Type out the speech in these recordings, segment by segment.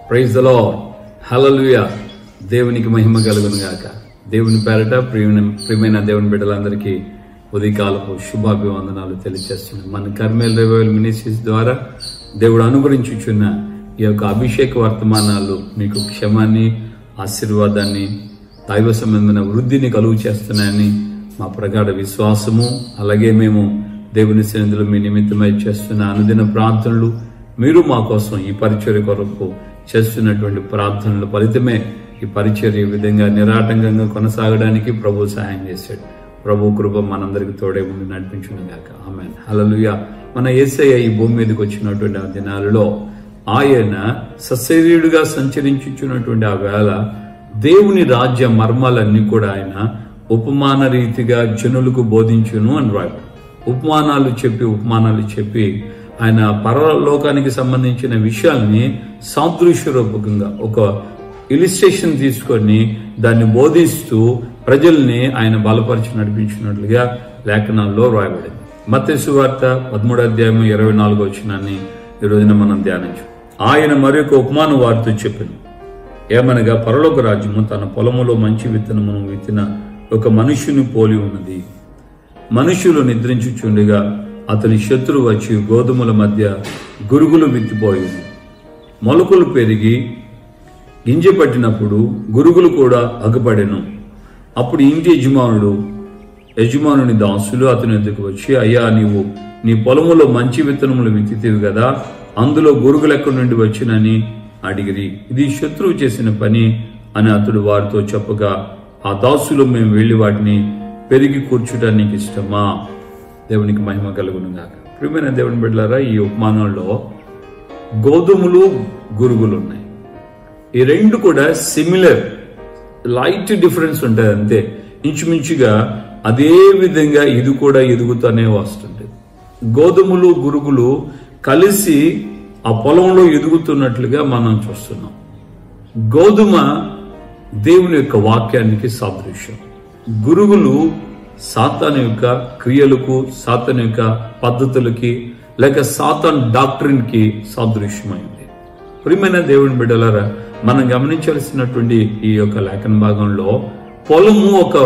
Praise దలో హలలుయ దేవునికి మహిమ కలుగును గాక. దేవుని పేరట ప్రియమైన ప్రియమైన దేవుని బిడ్డలందరికీ ఉదయకాలపు శుభాభివందనాలు తెలియజేస్తున్నాం మన కర్మేల్ రివైవల్ మినిస్ట్రీస్ ద్వారా దేవుడు అనుగ్రహించుచున్న ఈ యొక్క అభిషేక వర్తమానాలు మీకు క్షమాన్ని ఆశీర్వాదాన్ని దైవ సంబంధమైన వృద్ధిని కలుగు చేస్తున్నాయని మా ప్రగాఢ విశ్వాసము అలాగే మేము దేవుని సన్నిధిలో మీ నిమిత్తమై చేస్తున్న అనుదిన ప్రార్థనలు మీరు మా కోసం ఈ పరిచర్య కొరకు చేస్తున్నటువంటి ప్రార్థనల ఫలితమే ఈ పరిచర్య ఈ విధంగా నిరాటంకంగా కొనసాగడానికి ప్రభు సహాయం చేశాడు. ప్రభు కృప మనందరికి తోడే ఉండి నడిపించును గాక ఆమె అలలుయ మన ఏసయ్య ఈ భూమి మీదకి వచ్చినటువంటి ఆ దినాలలో ఆయన సశరీరుడుగా సంచరించుచున్నటువంటి ఆ వేళ దేవుని రాజ్య మర్మాలన్నీ కూడా ఆయన ఉపమాన రీతిగా జనులకు బోధించును అని రాడు ఉపమానాలు చెప్పి ఉపమానాలు చెప్పి ఆయన పరలోకానికి సంబంధించిన విషయాల్ని సాదృశ్య రూపకంగా ఒక ఇలిస్ట్రేషన్ తీసుకొని దాన్ని బోధిస్తూ ప్రజల్ని ఆయన బలపరిచి నడిపించినట్లుగా లేఖనాల్లో రాయబడింది మత్స్సు వార్త పదమూడు అధ్యాయం ఇరవై నాలుగో వచ్చినాన్ని ఈ రోజున మనం ధ్యానించు. ఆయన మరొక ఉపమాన వారితో చెప్పింది ఏమనగా పరలోక రాజ్యము తన పొలములో మంచి విత్తనమును విత్తిన ఒక మనుష్యుని పోలి ఉన్నది. మనుషులు నిద్రించుచుండగా అతని శత్రువు వచ్చి గోధుమల మధ్య గురుగులు విత్తిపోయింది మొలకలు పెరిగి గింజ పట్టినప్పుడు గురుగులు కూడా అగపడెను. అప్పుడు ఇంటి యజమానుడు యజమానుని దాసులు అతని ఎద్దుకు వచ్చి అయ్యా నీవు నీ పొలములో మంచి విత్తనములు విత్తితివి కదా అందులో గురుగులు ఎక్కడి నుండి వచ్చినని అడిగిరి. ఇది శత్రువు చేసిన పని అని అతడు వారితో చెప్పగా ఆ దాసులు మేము వెళ్ళి వాటిని పెరిగి కూర్చుటానికి ఇష్టమా దేవునికి మహిమ కలుగునుగాక. ప్రియమైన దేవుని బిడ్డలారా ఈ ఉపమానంలో గోధుమలు గురుగులు ఉన్నాయి ఈ రెండు కూడా సిమిలర్ లైట్ డిఫరెన్స్ ఉంటుంది అంతే. ఇంచుమించుగా అదే విధంగా ఇది కూడా ఎదుగుతూనే వస్తుంది. గోధుమలు గురుగులు కలిసి ఆ పొలంలో ఎదుగుతున్నట్లుగా మనం చూస్తున్నాం. గోధుమ దేవుని యొక్క వాక్యానికి సాదృశ్యం. గురుగులు సాతాను యొక్క క్రియలకు సాతాను యొక్క పద్ధతులకి లేక సాతాన్ డాక్టరీన్కి సాదృశ్యమైంది. ప్రియమైన దేవుని బిడ్డలారా మనం గమనించాల్సినటువంటి ఈ యొక్క లేఖన భాగంలో పొలము ఒక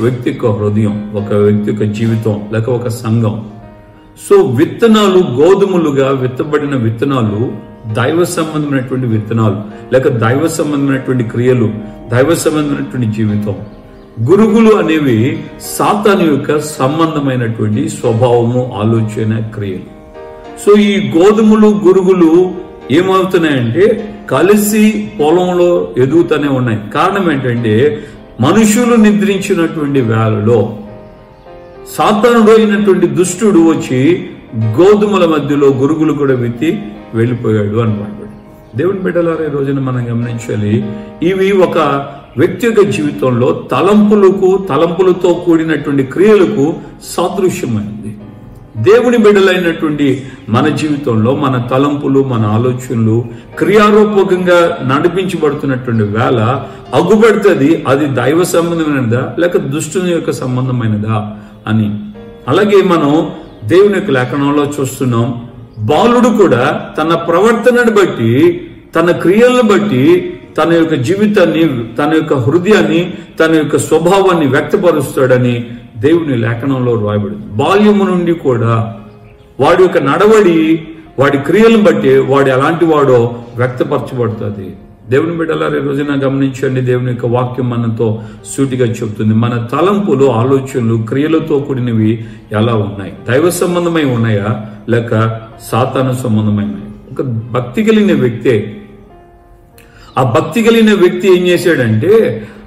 వ్యక్తి యొక్క హృదయం ఒక వ్యక్తి యొక్క జీవితం లేక ఒక సంఘం. సో విత్తనాలు గోధుమలుగా విత్తబడిన విత్తనాలు దైవ సంబంధమైనటువంటి విత్తనాలు లేక దైవ సంబంధమైనటువంటి క్రియలు దైవ సంబంధమైనటువంటి జీవితం. గురుగులు అనేవి సాతాను యొక్క సంబంధమైనటువంటి స్వభావము ఆలోచన క్రియలు. సో ఈ గోధుమలు గురుగులు ఏమవుతున్నాయంటే కలిసి పొలంలో ఎదుగుతూనే ఉన్నాయి. కారణం ఏంటంటే మనుషులు నిద్రించినటువంటి వేళలో సాతానుడు అయినటువంటి దుష్టుడు వచ్చి గోధుమల మధ్యలో గురుగులు కూడా విత్తి వెళ్ళిపోయాడు అనమాట దేవుని బిడ్డలారు ఈ రోజున మనం గమనించాలి ఇవి ఒక వ్యక్తి యొక్క జీవితంలో తలంపులకు తలంపులతో కూడినటువంటి క్రియలకు సాదృశ్యమైంది దేవుని బిడ్డలైనటువంటి మన జీవితంలో మన తలంపులు మన ఆలోచనలు క్రియారూపకంగా నడిపించబడుతున్నటువంటి వేళ అగ్గుపడుతుంది అది దైవ సంబంధమైనదా లేక దుష్టుని యొక్క సంబంధమైనదా అని. అలాగే మనం దేవుని యొక్క లేఖనంలో చూస్తున్నాం బాలుడు కూడా తన ప్రవర్తనను బట్టి తన క్రియలను బట్టి తన యొక్క జీవితాన్ని తన యొక్క హృదయాన్ని తన యొక్క స్వభావాన్ని వ్యక్తపరుస్తాడని దేవుని లేఖనంలో రాయబడింది. బాల్యము నుండి కూడా వాడి యొక్క నడవడి వాడి క్రియలను బట్టి వాడు ఎలాంటి వాడో వ్యక్తపరచబడుతుంది. దేవుని బిడ్డలారు ఈ రోజున గమనించండి దేవుని యొక్క వాక్యం మనతో సూటిగా చెబుతుంది. మన తలంపులు ఆలోచనలు క్రియలతో కూడినవి ఎలా ఉన్నాయి? దైవ సంబంధమై ఉన్నాయా? లేక సాతాను సంబంధమైనవి. ఒక భక్తి కలిగిన వ్యక్తే ఆ భక్తి కలిగిన వ్యక్తి ఏం చేశాడంటే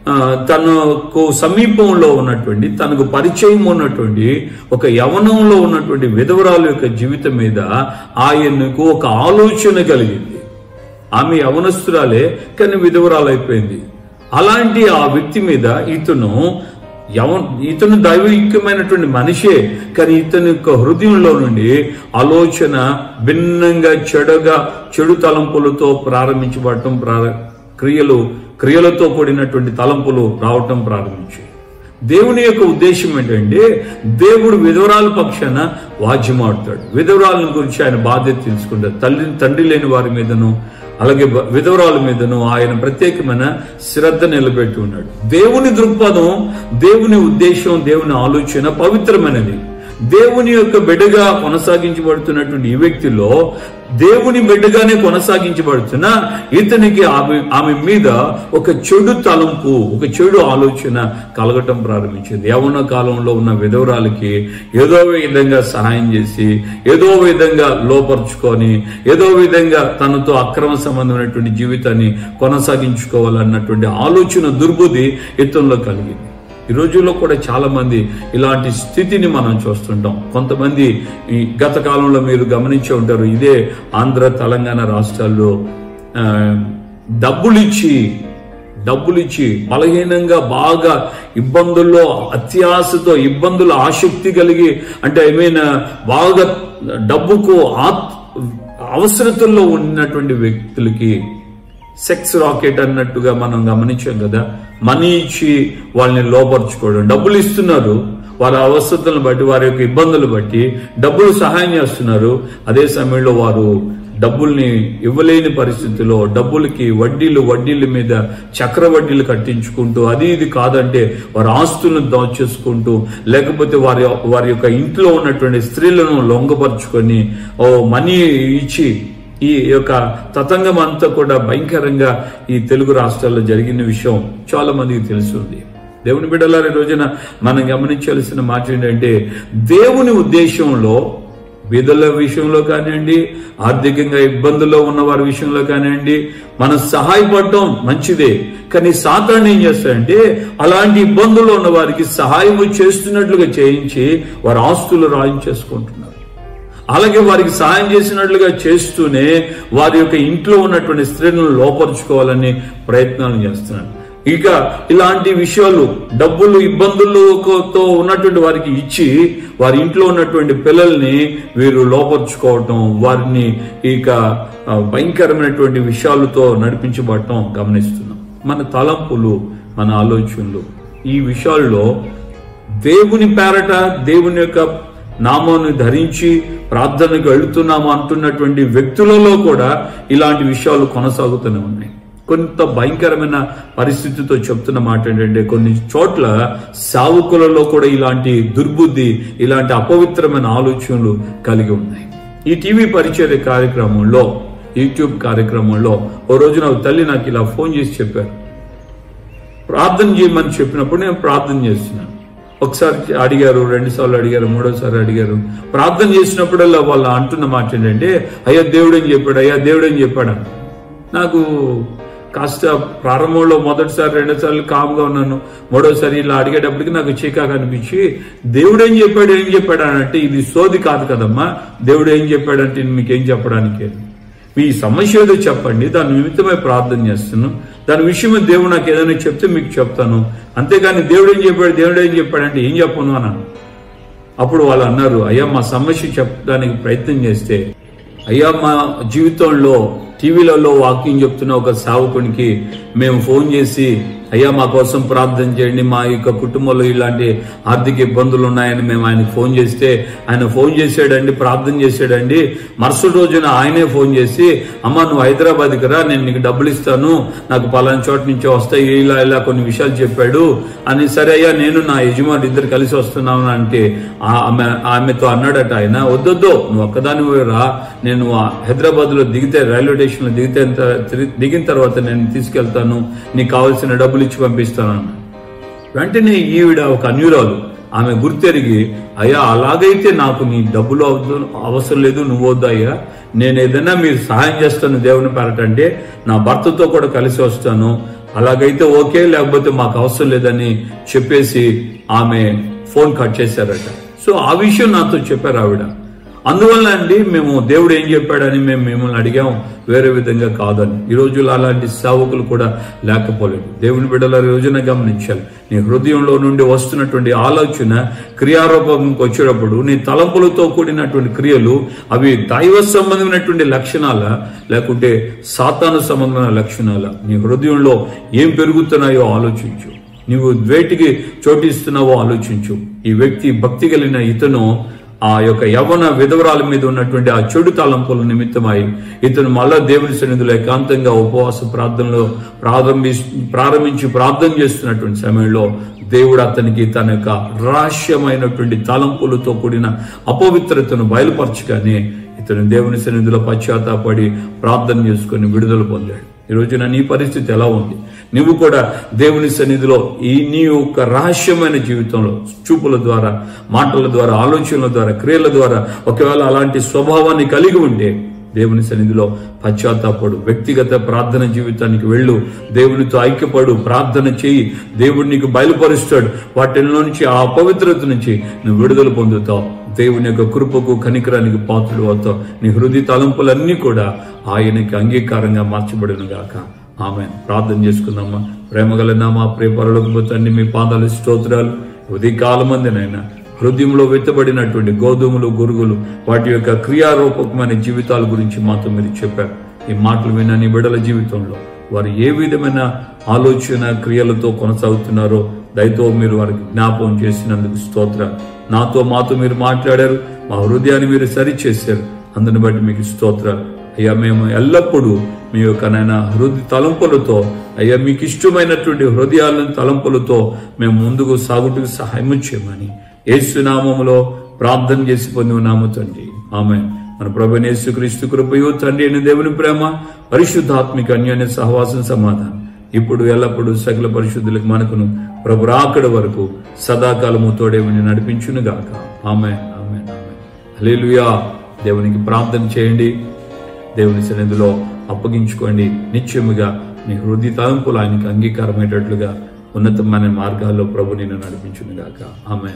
ఆ, తనకు సమీపంలో ఉన్నటువంటి తనకు పరిచయం ఉన్నటువంటి ఒక యవనంలో ఉన్నటువంటి విధవరాలు యొక్క జీవితం మీద ఆయనకు ఒక ఆలోచన కలిగింది. ఆమె యవనస్తురాలే కానీ విధవరాలు అయిపోయింది అలాంటి ఆ వ్యక్తి మీద ఇతను యవ ఇతను దైవికమైనటువంటి మనిషే కానీ ఇతని యొక్క హృదయంలో నుండి ఆలోచన భిన్నంగా చెడుగా చెడు తలంపులతో ప్రారంభించబడటం క్రియలు క్రియలతో కూడినటువంటి తలంపులు రావటం ప్రారంభించాయి. దేవుని యొక్క ఉద్దేశం ఏంటంటే దేవుడు విధవరాల పక్షాన వాద్యమాడుతాడు. విధవరాలను గురించి ఆయన బాధ్యత తీసుకుంటాడు తల్లి తండ్రి లేని వారి మీదను అలాగే విధవరాల మీదను ఆయన ప్రత్యేకమైన శ్రద్ధ నిలబెట్టి ఉన్నాడు. దేవుని దృక్పథం దేవుని ఉద్దేశం దేవుని ఆలోచన పవిత్రమైనది. దేవుని యొక్క బిడ్డగా కొనసాగించబడుతున్నటువంటి ఈ వ్యక్తిలో దేవుని బిడ్డగానే కొనసాగించబడుతున్న ఇతనికి ఆమె ఆమె మీద ఒక చెడు తలంపు ఒక చెడు ఆలోచన కలగటం ప్రారంభించింది. యవన కాలంలో ఉన్న విధవరాలకి ఏదో విధంగా సహాయం చేసి ఏదో విధంగా లోపరుచుకొని ఏదో విధంగా తనతో అక్రమ సంబంధమైనటువంటి జీవితాన్ని కొనసాగించుకోవాలన్నటువంటి ఆలోచన దుర్బుద్ధి ఇతనిలో కలిగింది. ఈ రోజుల్లో కూడా చాలా మంది ఇలాంటి స్థితిని మనం చూస్తుంటాం. కొంతమంది ఈ గత కాలంలో మీరు గమనించి ఉంటారు ఇదే ఆంధ్ర తెలంగాణ రాష్ట్రాల్లో డబ్బులిచ్చి డబ్బులిచ్చి బలహీనంగా బాగా ఇబ్బందుల్లో అత్యాశతో ఇబ్బందులు ఆసక్తి కలిగి అంటే ఐ మీన్ బాగా డబ్బుకు ఆత్ అవసరతల్లో ఉన్నటువంటి వ్యక్తులకి సెక్స్ రాకెట్ అన్నట్టుగా మనం గమనించాం కదా. మనీ ఇచ్చి వాళ్ళని లోపరుచుకోవడం డబ్బులు ఇస్తున్నారు. వారి అవసరతలను బట్టి వారి యొక్క ఇబ్బందులు బట్టి డబ్బులు సహాయం చేస్తున్నారు. అదే సమయంలో వారు డబ్బుల్ని ఇవ్వలేని పరిస్థితిలో డబ్బులకి వడ్డీలు వడ్డీల మీద చక్ర వడ్డీలు కట్టించుకుంటూ అది ఇది కాదంటే వారి ఆస్తులను దోచేసుకుంటూ లేకపోతే వారి వారి యొక్క ఇంట్లో ఉన్నటువంటి స్త్రీలను లొంగపరుచుకొని ఓ మనీ ఇచ్చి ఈ యొక్క తతంగం అంతా కూడా భయంకరంగా ఈ తెలుగు రాష్ట్రాల్లో జరిగిన విషయం చాలా మందికి తెలుస్తుంది. దేవుని బిడ్డలారి రోజున మనం గమనించాల్సిన మాట ఏంటంటే దేవుని ఉద్దేశంలో బీదల విషయంలో కానివ్వండి ఆర్థికంగా ఇబ్బందుల్లో ఉన్న వారి విషయంలో కానివ్వండి మనం సహాయపడటం మంచిదే. కానీ సాధారణ ఏం చేస్తాడంటే అలాంటి ఇబ్బందుల్లో ఉన్న వారికి సహాయం చేస్తున్నట్లుగా చేయించి వారి ఆస్తులు రాయించేసుకుంటున్నారు అలాగే వారికి సహాయం చేసినట్లుగా చేస్తూనే వారి యొక్క ఇంట్లో ఉన్నటువంటి స్త్రీలను లోపరుచుకోవాలని ప్రయత్నాలు చేస్తున్నాడు ఇక ఇలాంటి విషయాలు డబ్బులు ఇబ్బందులతో ఉన్నటువంటి వారికి ఇచ్చి వారి ఇంట్లో ఉన్నటువంటి పిల్లల్ని వీరు లోపరుచుకోవటం వారిని ఇక భయంకరమైనటువంటి విషయాలతో నడిపించబడటం గమనిస్తున్నాం. మన తలంపులు మన ఆలోచనలు ఈ విషయాల్లో దేవుని పేరట దేవుని యొక్క నామాన్ని ధరించి ప్రార్థనకు వెళుతున్నాము అంటున్నటువంటి వ్యక్తులలో కూడా ఇలాంటి విషయాలు కొనసాగుతూనే ఉన్నాయి. కొంత భయంకరమైన పరిస్థితితో చెప్తున్న మాట ఏంటంటే కొన్ని చోట్ల సావుకులలో కూడా ఇలాంటి దుర్బుద్ధి ఇలాంటి అపవిత్రమైన ఆలోచనలు కలిగి ఉన్నాయి. ఈ టీవీ పరిచయ కార్యక్రమంలో యూట్యూబ్ కార్యక్రమంలో ఓ రోజు నాకు తల్లి నాకు ఇలా ఫోన్ చేసి చెప్పారు. ప్రార్థన చేయమని చెప్పినప్పుడు నేను ప్రార్థన చేస్తున్నాను. ఒకసారి అడిగారు రెండుసార్లు అడిగారు మూడోసారి అడిగారు. ప్రార్థన చేసినప్పుడల్లా వాళ్ళు అంటున్న మాట ఏంటంటే అయ్యా దేవుడు అని చెప్పాడు అయ్యా దేవుడు అని. చెప్పాడు నాకు కాస్త ప్రారంభంలో మొదటిసారి రెండోసార్లు కామ్గా ఉన్నాను. మూడోసారి ఇలా అడిగేటప్పటికి నాకు చీకాకు అనిపించి దేవుడు ఏం చెప్పాడు ఏం చెప్పాడు అని అంటే ఇది సోది కాదు కదమ్మా. దేవుడు ఏం చెప్పాడంటే మీకేం చెప్పడానికి? మీ సమస్య ఏదో చెప్పండి దాని నిమిత్తమై ప్రార్థన చేస్తున్నాను దాని విషయమే దేవుడు నాకు ఏదైనా చెప్తే మీకు చెప్తాను. అంతేగాని దేవుడు ఏం చెప్పాడు దేవుడు ఏం చెప్పాడంటే ఏం చెప్పను అన్నాను అప్పుడు వాళ్ళు అన్నారు అయ్యా మా సమస్య చెప్పడానికి ప్రయత్నం చేస్తే అయ్యా మా జీవితంలో టీవీలలో వాకింగ్ చెప్తున్న ఒక సావకునికి మేము ఫోన్ చేసి అయ్యా మా కోసం ప్రార్థన చేయండి. మా యొక్క కుటుంబంలో ఇలాంటి ఆర్థిక ఇబ్బందులు ఉన్నాయని మేము ఆయనకు ఫోన్ చేస్తే ఆయన ఫోన్ చేసాడండి ప్రార్థన చేశాడండి. మరుసటి రోజున ఆయనే ఫోన్ చేసి అమ్మ నువ్వు హైదరాబాద్కి రా నేను నీకు డబ్బులు ఇస్తాను. నాకు పలానా చోట నుంచి వస్తాయి ఇలా ఇలా కొన్ని విషయాలు చెప్పాడు. అని సరే అయ్యా నేను నా యజమాని ఇద్దరు కలిసి వస్తున్నాను అంటే ఆమె ఆమెతో అన్నాడట ఆయన వద్దొద్దు నువ్వు ఒక్కదాని రా. నేను హైదరాబాద్లో దిగితే రైల్వే స్టేషన్లో దిగితే దిగిన తర్వాత నేను తీసుకెళ్తాను. నీకు కావాల్సిన డబ్బులు ఇచ్చి పంపిస్తాను. వెంటనే ఈవిడ ఒక అన్యురాలు ఆమె గుర్తెరిగి అయ్యా అలాగైతే నాకు నీ డబ్బులు అవసరం- లేదు నువ్వు వద్దు అయ్యా. నేను ఏదైనా మీరు సహాయం చేస్తాను దేవుని పేరటంటే నా భర్తతో కూడా కలిసి వస్తాను. అలాగైతే ఓకే లేకపోతే మాకు అవసరం లేదని చెప్పేసి ఆమె ఫోన్ కట్ చేశారట. సో ఆ విషయం నాతో చెప్పారు ఆవిడ. అందువల్ల అండి మేము దేవుడు ఏం చెప్పాడని మేము మిమ్మల్ని అడిగాం వేరే విధంగా కాదని. ఈ రోజుల్లో అలాంటి సేవకులు కూడా లేకపోలేదు. దేవుని బిడ్డల రోజున గమనించాలి. నీ హృదయంలో నుండి వస్తున్నటువంటి ఆలోచన క్రియారూపంకి వచ్చేటప్పుడు నీ తలంపులతో కూడినటువంటి క్రియలు అవి దైవ సంబంధమైనటువంటి లక్షణాల? లేకుంటే సాతాను సంబంధమైన లక్షణాల? నీ హృదయంలో ఏం పెరుగుతున్నాయో ఆలోచించు. నీవు వేటికి చోటిస్తున్నావో ఆలోచించు. ఈ వ్యక్తి భక్తి కలిగిన ఇతను ఆ యొక్క యవన విధవరాల మీద ఉన్నటువంటి ఆ చెడు తలంపుల నిమిత్తమై ఇతను మళ్ళా దేవుని సన్నిధిలో ఏకాంతంగా ఉపవాస ప్రార్థనలో ప్రారంభి ప్రారంభించి ప్రార్థన చేస్తున్నటువంటి సమయంలో దేవుడు అతనికి తన యొక్క రహస్యమైనటువంటి తలంపులతో కూడిన అపవిత్రతను బయలుపరచగానే ఇతను దేవుని సన్నిధిలో పశ్చాత్తాపడి ప్రార్థన చేసుకొని విడుదల పొందాడు. ఈ రోజున నీ పరిస్థితి ఎలా ఉంది? నువ్వు కూడా దేవుని సన్నిధిలో ఈ నీ యొక్క రహస్యమైన జీవితంలో చూపుల ద్వారా మాటల ద్వారా ఆలోచనల ద్వారా క్రియల ద్వారా ఒకవేళ అలాంటి స్వభావాన్ని కలిగి ఉంటే దేవుని సన్నిధిలో పశ్చాత్తాపడు. వ్యక్తిగత ప్రార్థన జీవితానికి వెళ్ళు. దేవునితో ఐక్యపడు. ప్రార్థన చేయి. దేవుడు నీకు బయలుపరుస్తాడు. వాటిలో నుంచి ఆ అపవిత్రత నుంచి నువ్వు విడుదల పొందుతావు. దేవుని యొక్క కృపకు కనికరానికి పాత్రుడు అవుతావు. నీ హృదయ తలంపులన్నీ కూడా ఆయనకి అంగీకారంగా మార్చబడిన గాక. ఆమె ప్రార్థన చేసుకుందామా? ప్రేమగలనామా ప్రేపరలోకి తండ్రి మీ పాదాలు స్తోత్రాలు. ఉదయకాలం కాలమందినైనా హృదయంలో వెత్తబడినటువంటి గోధుమలు గురుగులు వాటి యొక్క క్రియారూపకమైన జీవితాల గురించి మాతో మీరు చెప్పారు. ఈ మాటలు విన్న నీ బిడల జీవితంలో వారు ఏ విధమైన ఆలోచన క్రియలతో కొనసాగుతున్నారో దయతో మీరు వారికి జ్ఞాపకం చేసినందుకు స్తోత్ర. నాతో మాతో మీరు మాట్లాడారు మా హృదయాన్ని మీరు సరిచేశారు. అందుని బట్టి మీకు స్తోత్ర. అయ్యా మేము ఎల్లప్పుడూ మీ యొక్క నాయన హృదయ తలంపులతో అయ్యా మీకు ఇష్టమైనటువంటి హృదయాలను తలంపులతో మేము ముందుకు సాగుటకు సహాయం చేయమని యేసునామములో ప్రార్థన చేసి పొంది ఉన్నాము తండ్రి. ఆమె మన ప్రభు యేసుక్రీస్తు కృపయు తండ్రి అయిన దేవుని ప్రేమ పరిశుద్ధాత్మిక అన్యోన్య సహవాసం సమాధానం. ఇప్పుడు ఎల్లప్పుడూ సకల పరిశుద్ధులకు మనకును ప్రభు రాకడ వరకు సదాకాలము తోడేమని నడిపించును గాక. ఆమె ఆమె ఆమె హల్లెలూయా. దేవునికి ప్రార్థన చేయండి. దేవుని సన్నిధిలో అప్పగించుకోండి. నిత్యముగా మీ హృదయ తలంపులు ఆయనకి అంగీకారమయ్యేటట్లుగా ఉన్నతమైన మార్గాల్లో ప్రభు నిన్ను నడిపించును గాక. ఆమె